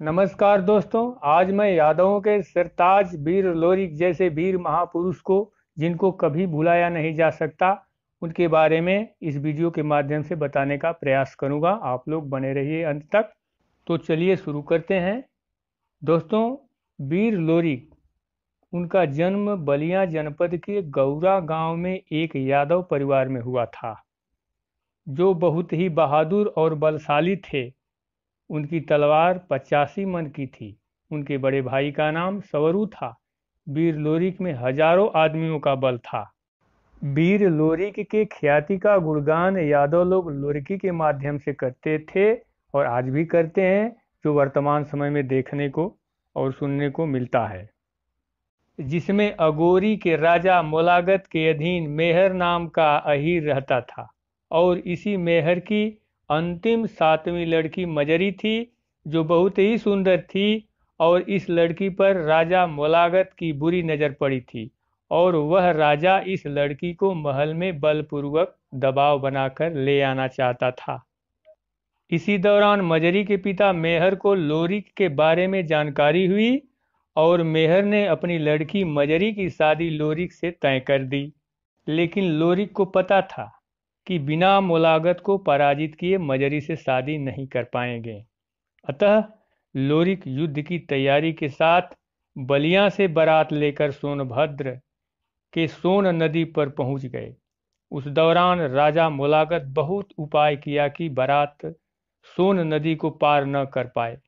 नमस्कार दोस्तों, आज मैं यादवों के सरताज वीर लोरिक जैसे वीर महापुरुष को, जिनको कभी भुलाया नहीं जा सकता, उनके बारे में इस वीडियो के माध्यम से बताने का प्रयास करूँगा। आप लोग बने रहिए अंत तक। तो चलिए शुरू करते हैं। दोस्तों, वीर लोरिक, उनका जन्म बलिया जनपद के गौरा गाँव में एक यादव परिवार में हुआ था, जो बहुत ही बहादुर और बलशाली थे। उनकी तलवार पचासी मन की थी। उनके बड़े भाई का नाम सवरू था। वीर लोरिक में हज़ारों आदमियों का बल था। वीर लोरिक के ख्याति का गुणगान यादव लोग लोरिकी के माध्यम से करते थे और आज भी करते हैं, जो वर्तमान समय में देखने को और सुनने को मिलता है। जिसमें अगोरी के राजा मोलागत के अधीन मेहर नाम का अहीर रहता था और इसी मेहर की अंतिम सातवीं लड़की मजरी थी, जो बहुत ही सुंदर थी और इस लड़की पर राजा मोलागत की बुरी नज़र पड़ी थी और वह राजा इस लड़की को महल में बलपूर्वक दबाव बनाकर ले आना चाहता था। इसी दौरान मजरी के पिता मेहर को लोरिक के बारे में जानकारी हुई और मेहर ने अपनी लड़की मजरी की शादी लोरिक से तय कर दी, लेकिन लोरिक को पता था कि बिना मुलागत को पराजित किए मजरी से शादी नहीं कर पाएँगे। अतः लोरिक युद्ध की तैयारी के साथ बलिया से बारात लेकर सोनभद्र के सोन नदी पर पहुँच गए। उस दौरान राजा मुलागत बहुत उपाय किया कि बारात सोन नदी को पार न कर पाए,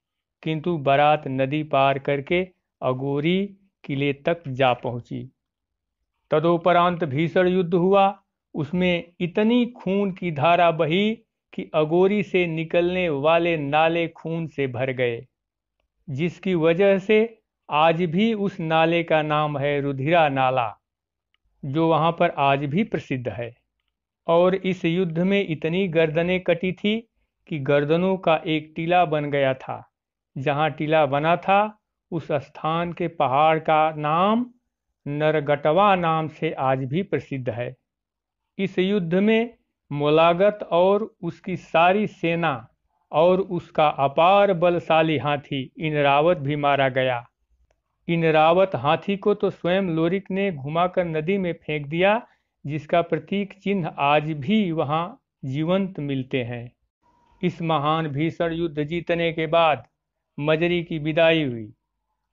किंतु बारात नदी पार करके अगोरी किले तक जा पहुँची। तदोपरांत भीषण युद्ध हुआ। उसमें इतनी खून की धारा बही कि अगोरी से निकलने वाले नाले खून से भर गए, जिसकी वजह से आज भी उस नाले का नाम है रुधिरा नाला, जो वहाँ पर आज भी प्रसिद्ध है। और इस युद्ध में इतनी गर्दनें कटी थी कि गर्दनों का एक टीला बन गया था। जहाँ टीला बना था, उस स्थान के पहाड़ का नाम नरगटवा नाम से आज भी प्रसिद्ध है। इस युद्ध में मोलागत और उसकी सारी सेना और उसका अपार बलशाली हाथी इनरावत भी मारा गया। इनरावत हाथी को तो स्वयं लोरिक ने घुमाकर नदी में फेंक दिया, जिसका प्रतीक चिन्ह आज भी वहाँ जीवंत मिलते हैं। इस महान भीषण युद्ध जीतने के बाद मजरी की विदाई हुई।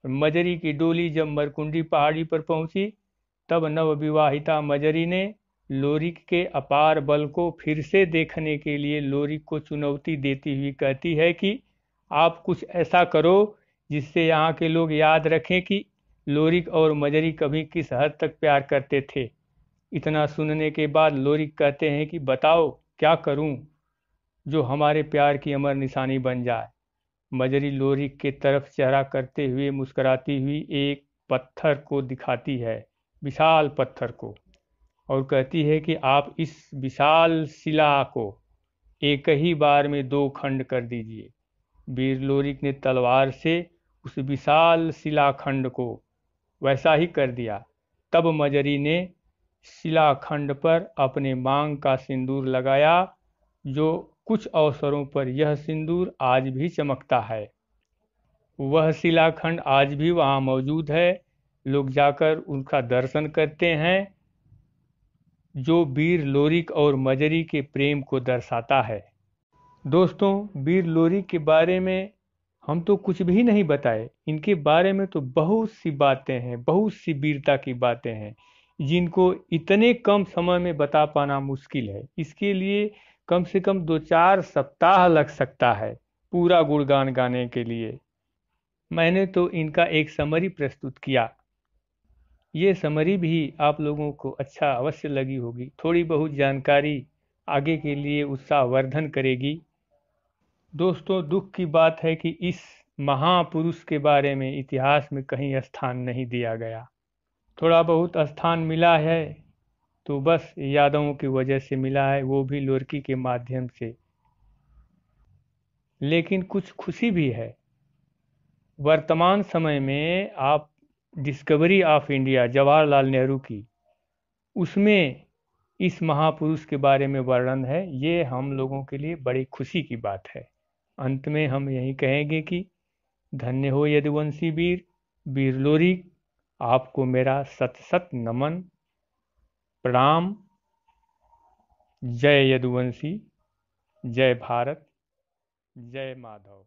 मजरी की डोली जब मरकुंडी पहाड़ी पर पहुँची, तब नवविवाहिता मजरी ने लोरिक के अपार बल को फिर से देखने के लिए लोरिक को चुनौती देती हुई कहती है कि आप कुछ ऐसा करो जिससे यहाँ के लोग याद रखें कि लोरिक और मजरी कभी किस हद तक प्यार करते थे। इतना सुनने के बाद लोरिक कहते हैं कि, बताओ, क्या करूँ जो हमारे प्यार की अमर निशानी बन जाए? मजरी लोरिक के तरफ़ चेहरा करते हुए मुस्कुराती हुई एक पत्थर को दिखाती है, विशाल पत्थर को। और कहती है कि आप इस विशाल शिला को एक ही बार में दो खंड कर दीजिए। वीर लोरिक ने तलवार से उस विशाल शिलाखंड को वैसा ही कर दिया। तब मजरी ने शिलाखंड पर अपने मांग का सिंदूर लगाया, जो कुछ अवसरों पर यह सिंदूर आज भी चमकता है। वह शिलाखंड आज भी वहाँ मौजूद है। लोग जाकर उनका दर्शन करते हैं। जो वीर लोरिक और मजरी के प्रेम को दर्शाता है। दोस्तों वीर लोरिक के बारे में हम तो कुछ भी नहीं बताए। इनके बारे में तो बहुत सी बातें हैं, बहुत सी वीरता की बातें हैं। जिनको इतने कम समय में बता पाना मुश्किल है। इसके लिए कम से कम दो चार सप्ताह लग सकता है पूरा गुणगान गाने के लिए। मैंने तो इनका एक समरी प्रस्तुत किया। ये समरी भी आप लोगों को अच्छा अवश्य लगी होगी। थोड़ी बहुत जानकारी आगे के लिए उत्साहवर्धन करेगी। दोस्तों, दुख की बात है कि इस महापुरुष के बारे में इतिहास में कहीं स्थान नहीं दिया गया। थोड़ा बहुत स्थान मिला है तो बस यादवों की वजह से मिला है, वो भी लोरकी के माध्यम से। लेकिन कुछ खुशी भी है। वर्तमान समय में आप Discovery of India Jawaharlal Nehru की। उसमें इस महापुरुष के बारे में वर्णन है। ये हम लोगों के लिए बड़ी खुशी की बात है। अंत में हम यही कहेंगे कि, धन्य हो यदुवंशी वीर वीर लोरी, आपको मेरा सत सत नमन, प्रणाम। जय यदुवंशी, जय भारत, जय माधव।